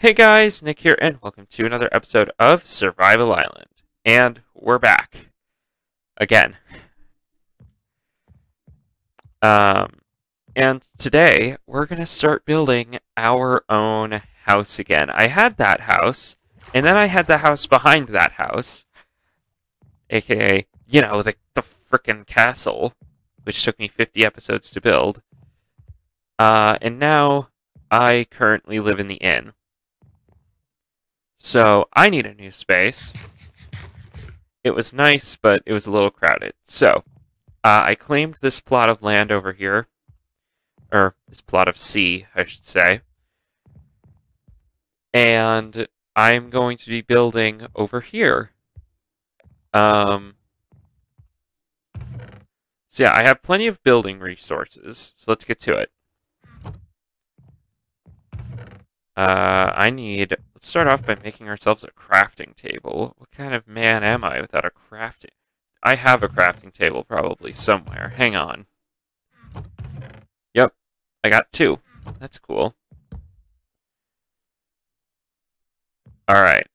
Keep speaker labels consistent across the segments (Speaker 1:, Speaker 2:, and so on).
Speaker 1: Hey guys, Nick here, and welcome to another episode of Survival Island. And we're back. Again. Um, and today we're going to start building our own house again. I had that house, and then I had the house behind that house, aka, you know, the, the frickin' castle, which took me 50 episodes to build. Uh, and now I currently live in the inn. So I need a new space. It was nice, but it was a little crowded. So uh, I claimed this plot of land over here, or this plot of sea, I should say. And I'm going to be building over here. Um, so yeah, I have plenty of building resources. So let's get to it. Uh, I need. Let's start off by making ourselves a crafting table. What kind of man am I without a crafting? I have a crafting table probably somewhere. Hang on. Yep, I got two. That's cool. All right.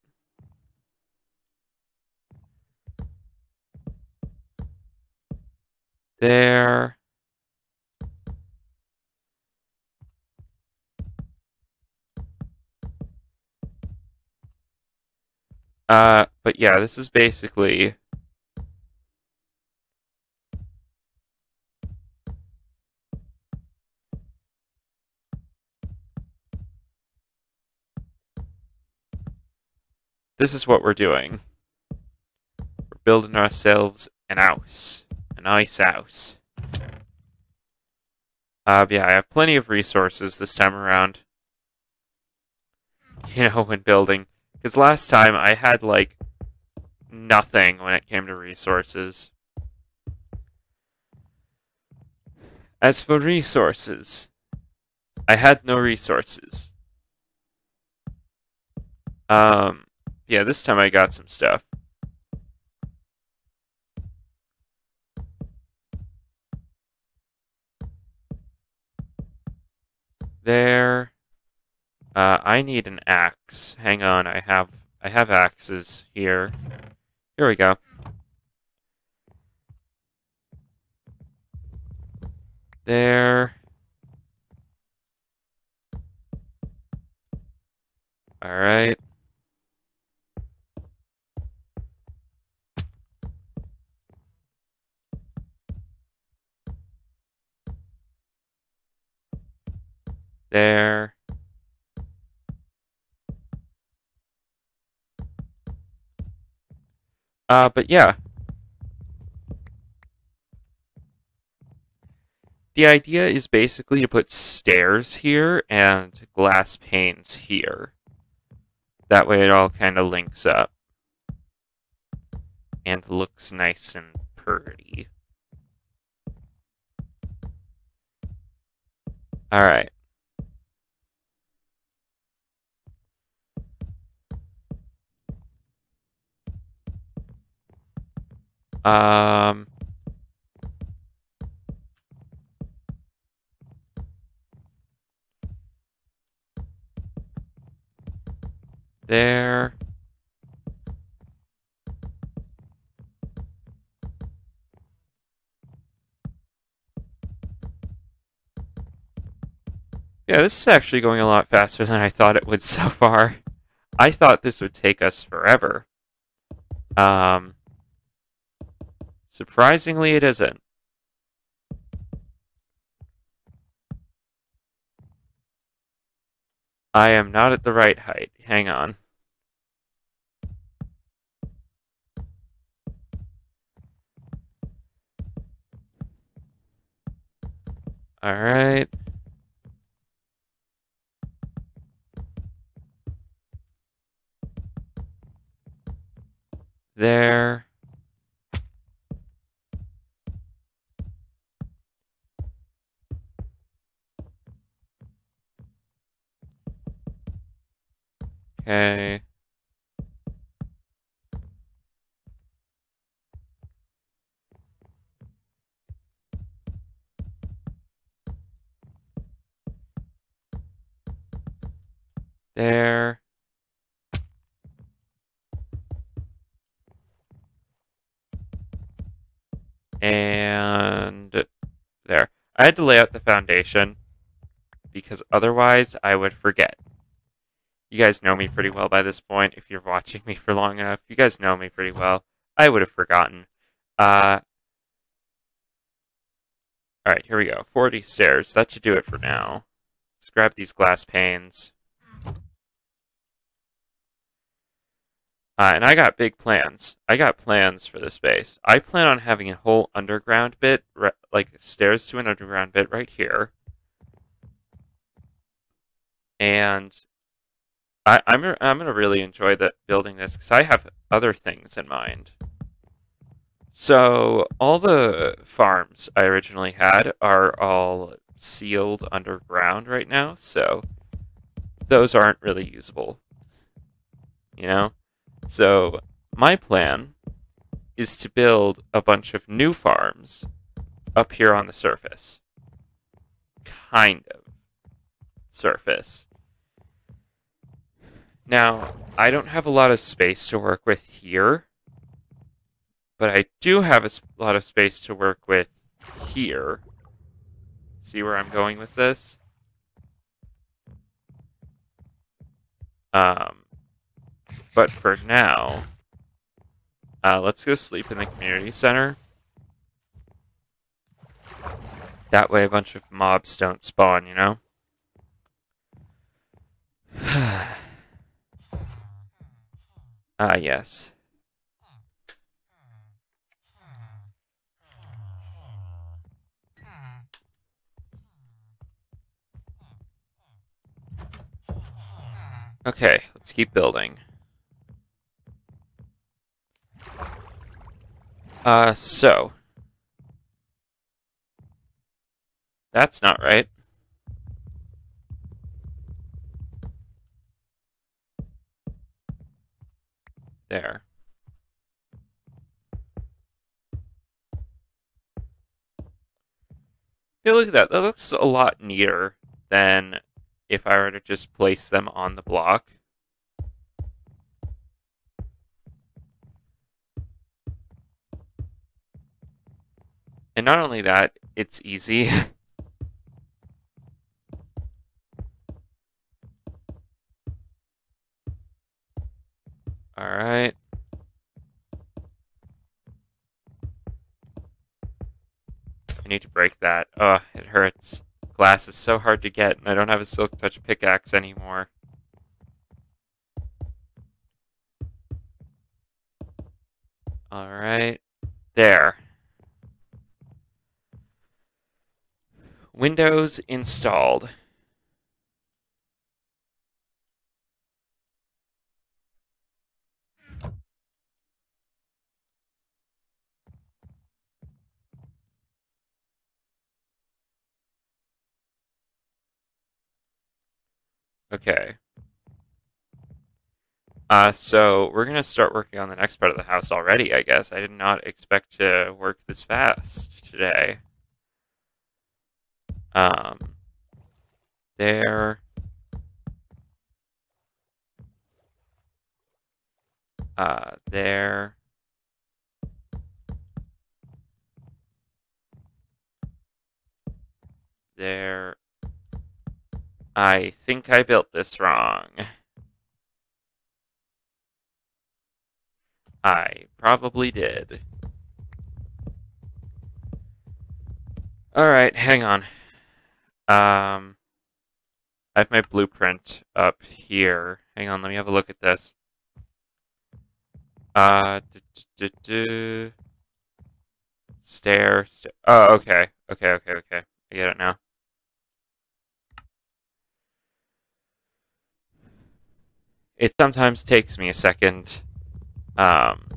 Speaker 1: There. Uh, but yeah, this is basically This is what we're doing. We're building ourselves an house. A nice house. Uh, yeah, I have plenty of resources this time around. You know, when building. Because last time I had, like, nothing when it came to resources. As for resources, I had no resources. Um, yeah, this time I got some stuff. There. Uh, I need an axe. Hang on, I have I have axes here. Here we go. There. All right. There. Uh, but yeah. The idea is basically to put stairs here and glass panes here. That way it all kind of links up. And looks nice and pretty. Alright. Um, there. Yeah, this is actually going a lot faster than I thought it would so far. I thought this would take us forever. Um, Surprisingly, it isn't. I am not at the right height. Hang on. All right. There. Okay. There. there. And there. I had to lay out the foundation because otherwise I would forget. You guys know me pretty well by this point. If you're watching me for long enough, you guys know me pretty well. I would have forgotten. Uh, all right, here we go. 40 stairs. That should do it for now. Let's grab these glass panes. Uh, and I got big plans. I got plans for this base. I plan on having a whole underground bit, like stairs to an underground bit right here. And I, am I'm, I'm gonna really enjoy the building this because I have other things in mind. So all the farms I originally had are all sealed underground right now, so those aren't really usable. You know? So my plan is to build a bunch of new farms up here on the surface. Kind of surface. Now, I don't have a lot of space to work with here, but I do have a lot of space to work with here. See where I'm going with this? Um, but for now, uh, let's go sleep in the community center. That way a bunch of mobs don't spawn, you know? ah, yes. Okay, let's keep building. Uh, so. That's not right. There. Hey, look at that. That looks a lot neater than if I were to just place them on the block. And not only that, it's easy. Glass is so hard to get, and I don't have a Silk Touch pickaxe anymore. Alright. There. Windows installed. Okay. Uh, so we're going to start working on the next part of the house already, I guess. I did not expect to work this fast today. Um, there. Uh, there. There. I think I built this wrong. I probably did. Alright, hang on. Um, I have my blueprint up here. Hang on, let me have a look at this. Uh, do do stair, stair. Oh, okay, okay, okay, okay. I get it now. It sometimes takes me a second. Um,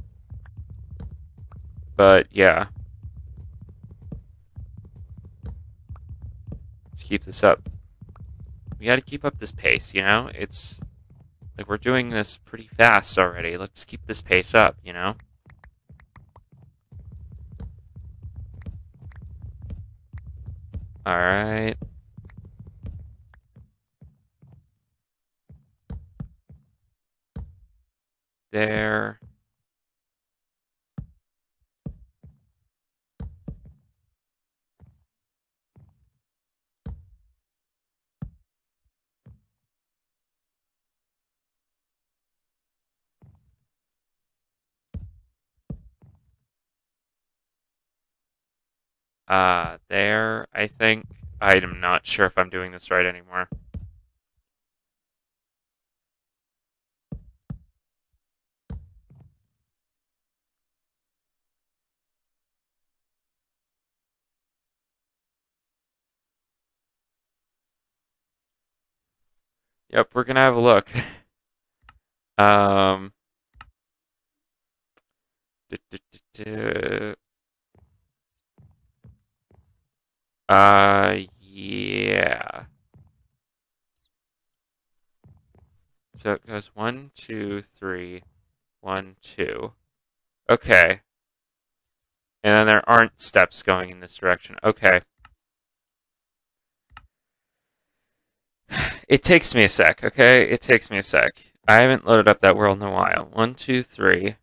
Speaker 1: but yeah. Let's keep this up. We gotta keep up this pace, you know? It's like we're doing this pretty fast already. Let's keep this pace up, you know? Alright. There. Uh, there, I think. I'm not sure if I'm doing this right anymore. Yep, we're gonna have a look. um. Uh, yeah. So it goes one, two, three, one, two. Okay. And then there aren't steps going in this direction. Okay. It takes me a sec, okay? It takes me a sec. I haven't loaded up that world in a while. One, two, three.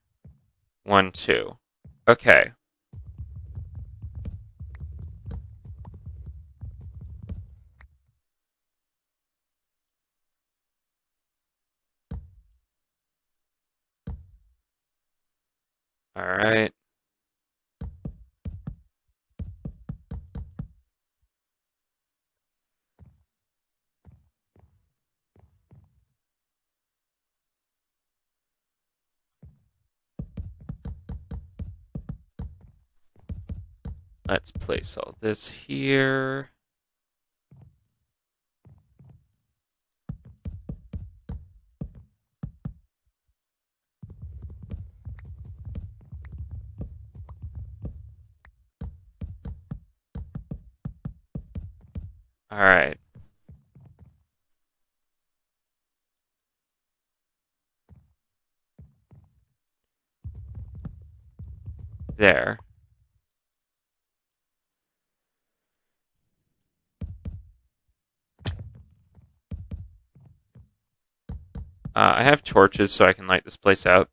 Speaker 1: One, two. Okay. All right. Let's place all this here. All right. There. Uh, I have torches so I can light this place out.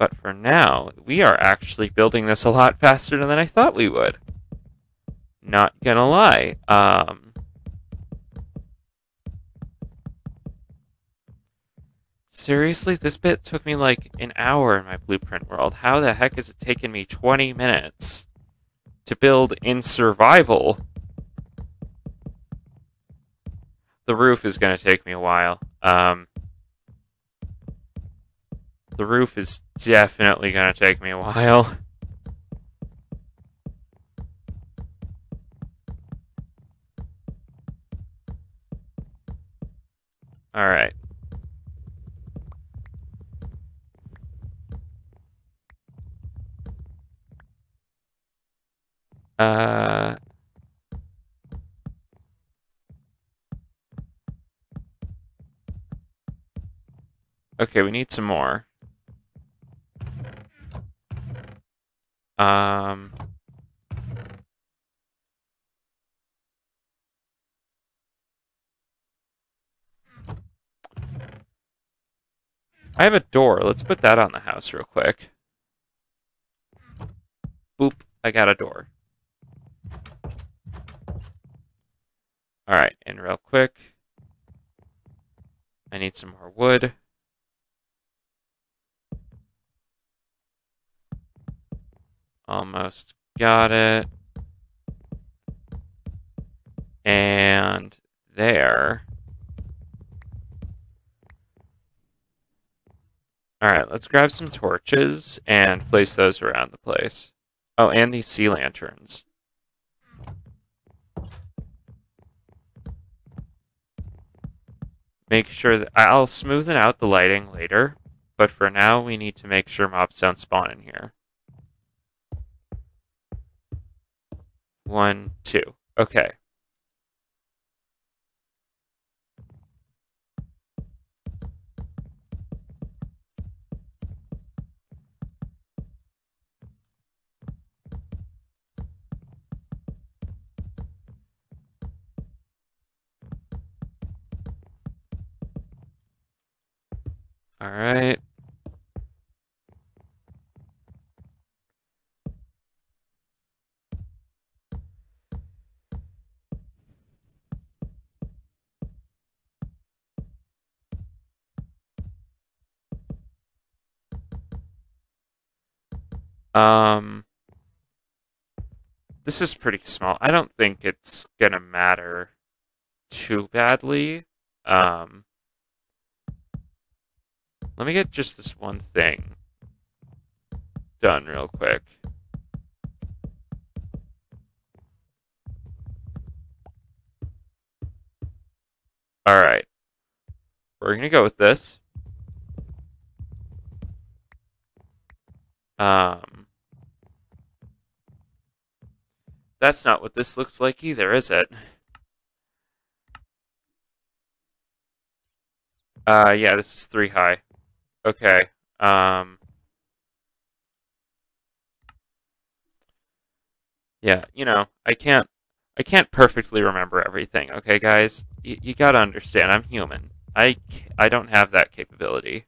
Speaker 1: But for now, we are actually building this a lot faster than I thought we would. Not gonna lie. Um, seriously, this bit took me like an hour in my blueprint world. How the heck has it taken me 20 minutes to build in survival? The roof is gonna take me a while. Um, the roof is definitely gonna take me a while. All right. Uh. Okay, we need some more. Um. I have a door. Let's put that on the house real quick. Boop. I got a door. Alright, and real quick. I need some more wood. Almost got it. And there. Alright, let's grab some torches and place those around the place. Oh, and these sea lanterns. Make sure that I'll smoothen out the lighting later, but for now we need to make sure mobs don't spawn in here. one, two. Okay. All right. Um, this is pretty small. I don't think it's gonna matter too badly. Um, let me get just this one thing done real quick. All right. We're going to go with this. Um, that's not what this looks like either, is it? Uh, yeah, this is three high. Okay. Um, yeah, you know, I can't, I can't perfectly remember everything. Okay, guys, y you gotta understand, I'm human. I, I don't have that capability.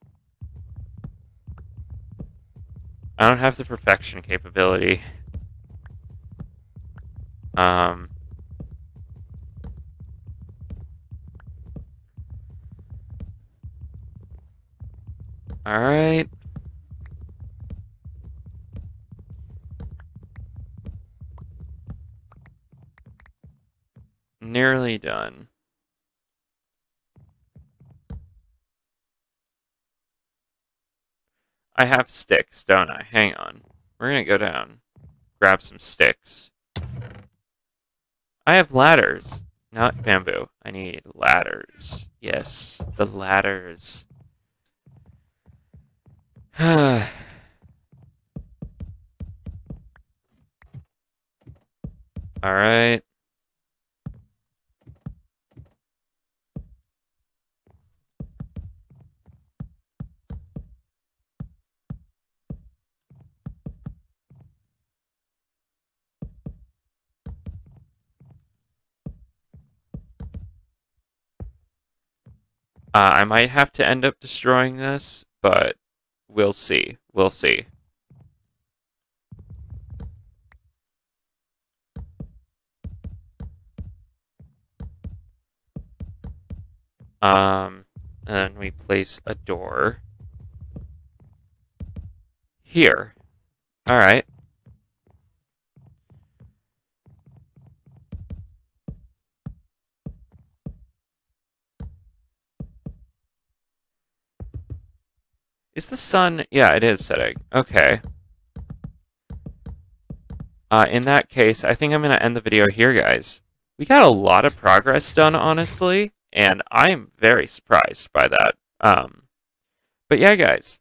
Speaker 1: I don't have the perfection capability. Um, all right. Nearly done. I have sticks, don't I? Hang on. We're gonna go down. Grab some sticks. I have ladders, not bamboo. I need ladders. Yes, the ladders. All right. Uh, I might have to end up destroying this, but we'll see. We'll see. Um, and we place a door here. All right. Is the sun... Yeah, it is setting. Okay. Uh, in that case, I think I'm going to end the video here, guys. We got a lot of progress done, honestly, and I'm very surprised by that. Um, but yeah, guys,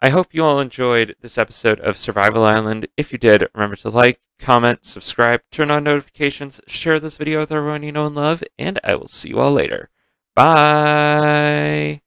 Speaker 1: I hope you all enjoyed this episode of Survival Island. If you did, remember to like, comment, subscribe, turn on notifications, share this video with everyone you know and love, and I will see you all later. Bye!